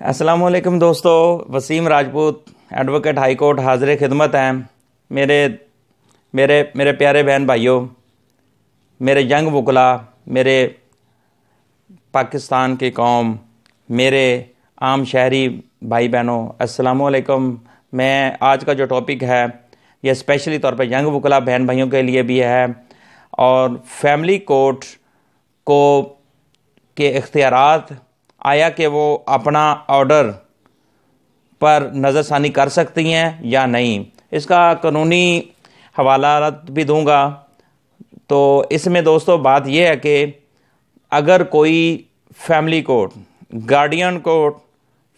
السلام علیکم دوستو، Waseem Rajput advocate high court حاضر خدمت ہیں۔ میرے میرے میرے پیارے بہن بھائیوں میرے ینگ وکلا، میرے پاکستان کی قوم، میرے عام شہری بھائی بہنوں، السلام علیکم۔ میں آج کا جو ٹاپک ہے، یہ اسپیشلی طور پہ ینگ وکلا بہن بھائیوں کے لیے بھی ہے۔ اور فیملی کورٹ کو کے اختیارات آیا کہ وہ اپنا آرڈر پر نظر ثانی کر سکتی ہیں یا نہیں؟ اس کا قانونی حوالہ بھی دوں گا۔ تو اس میں دوستو بات یہ ہے کہ اگر کوئی family court guardian court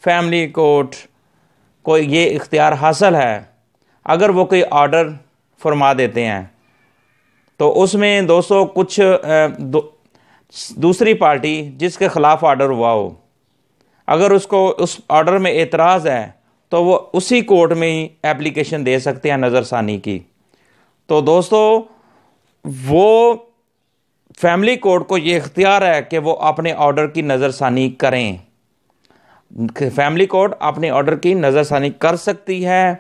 family court کوئی یہ اختیار حاصل ہے، اگر وہ کوئی آرڈر فرما دیتے ہیں، تو اس میں دوستو کچھ دوسری پارٹی جس کے خلاف آرڈر ہوا ہو۔ اگر اس کو اس آرڈر میں اعتراض ہے، تو وہ اسی کورٹ میں ہی اپلیکیشن دے سکتے ہیں نظر ثانی کی۔ تو دوستو، وہ فیملی کورٹ کو یہ اختیار ہے کہ وہ اپنے آرڈر کی نظر ثانی کریں۔ فیملی کورٹ اپنے آرڈر کی نظر ثانی کر سکتی ہے۔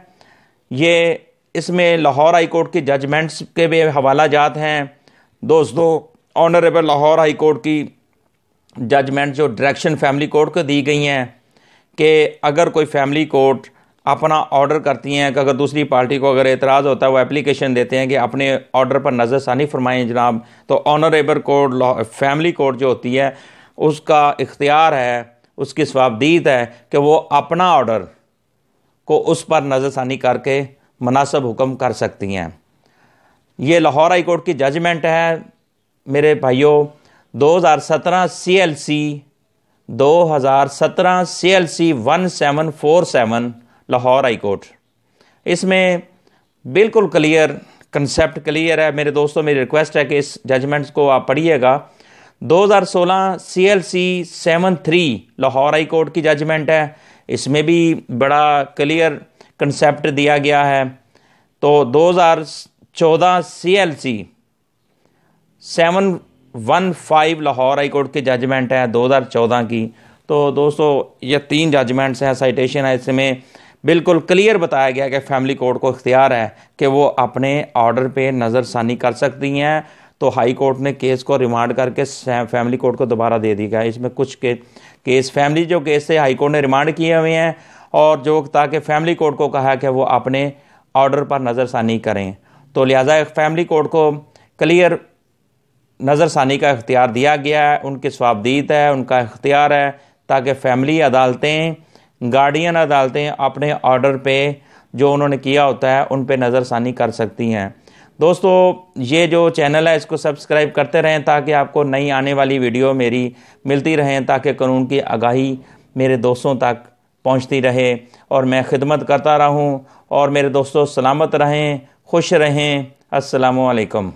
یہ اس میں لاہور ہائی کورٹ کی ججمنٹس کے بھی حوالہ جات ہیں۔ دوستو آنریبل لاہور ہائی کورٹ کی ججمنٹ جو ڈائریکشن فیملی کورٹ کو دی گئی ہیں کہ اگر کوئی فیملی کورٹ اپنا آرڈر کرتی ہیں کہ اگر دوسری پارٹی کو اگر اعتراض ہوتا ہے وہ اپلیکیشن دیتے ہیں کہ اپنے آرڈر پر نظر ثانی فرمائیں جناب، تو آنریبل کورٹ فیملی کورٹ جو ہوتی ہے، اس کا اختیار ہے، اس کی سوابدید ہے کہ وہ اپنا آرڈر کو اس پر نظر ثانی کر کے مناسب حکم کر سکتی ہیں۔ یہ لاہور ہائی کورٹ کی ججمنٹ ہے۔ میرے بھائیوں دو ہزار سترہ سی ایل سی دو ہزار سترہ C L C one seven four seven, Lahore high court. اس میں بالکل کلیئر کنسیپٹ کلیئر ہے۔ میرے دوستوں، میری ریکویسٹ ہے کہ اس ججمنٹس کو آپ پڑھیے گا۔ دو ہزار سولہ C L C seven three, Lahore high court کی ججمنٹ ہے۔ اس میں بھی بڑا کلیئر کنسیپٹ دیا گیا ہے۔ تو دو ہزار چودہ C L C seven one five Lahore high court کی ججمنٹ ہے، دو ہزار چودہ کی۔ تو دوستو، یہ تین ججمنٹس ہیں سائٹیشن ہے اس میں بالکل کلیئر بتایا گیا کہ فیملی کورٹ کو اختیار ہے کہ وہ اپنے آرڈر پہ نظر ثانی کر سکتی ہیں۔ تو ہائی کورٹ نے کیس کو ریمانڈ کر کے فیملی کورٹ کو دوبارہ دے دی۔ گیا اس میں کچھ کیس فیملی جو کیس سے ہائی کورٹ نے ریمانڈ کیے ہوئے ہیں۔ اور جو تاکہ فیملی کورٹ کو کہا کہ وہ اپنے آرڈر پر نظر ثانی کریں۔ تو لہٰذا فیملی کورٹ کو کلیئر نظر ثانی کا اختیار دیا گیا ہے، ان کی سوابدید ہے، ان کا اختیار ہے تاکہ فیملی عدالتیں، گارڈین عدالتیں اپنے آرڈر پہ جو انہوں نے کیا ہوتا ہے، ان پہ نظر ثانی کر سکتی ہیں۔ دوستو، یہ جو چینل ہے، اس کو سبسکرائب کرتے رہیں تاکہ آپ کو نئی آنے والی ویڈیو میری ملتی رہیں، تاکہ قانون کی آگاہی میرے دوستوں تک پہنچتی رہے۔ اور میں خدمت کرتا رہوں، اور میرے دوستوں سلامت رہیں، خوش رہیں۔ السلام علیکم۔